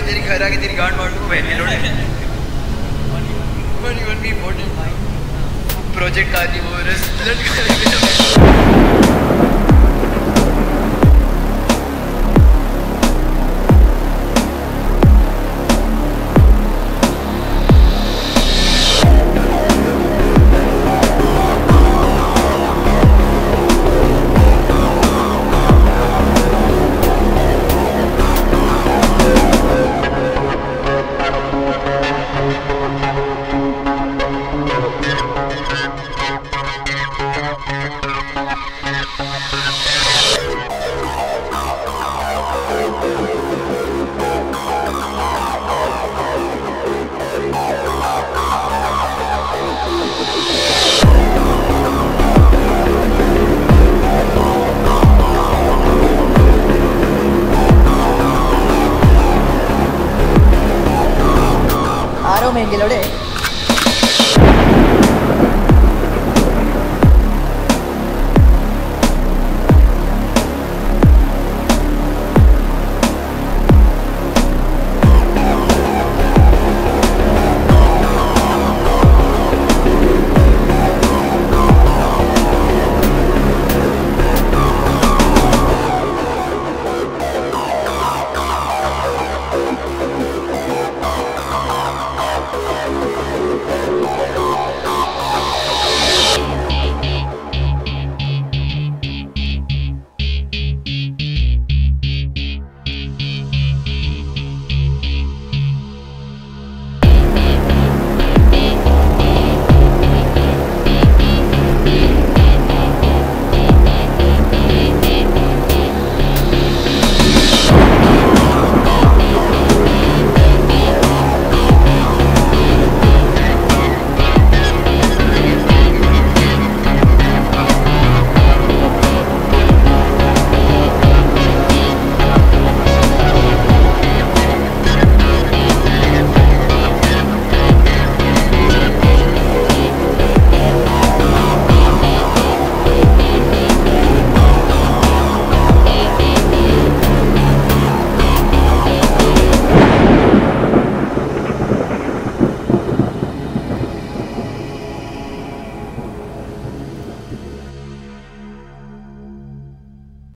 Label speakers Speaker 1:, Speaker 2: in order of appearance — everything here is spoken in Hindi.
Speaker 1: भाई, तेरी घर आके तेरी गांड मार दूँगा बहन लोड़े वन वन भी इम्पोर्टेंट प्रोजेक्ट नहीं वो रेस्टोरेंट
Speaker 2: महँगे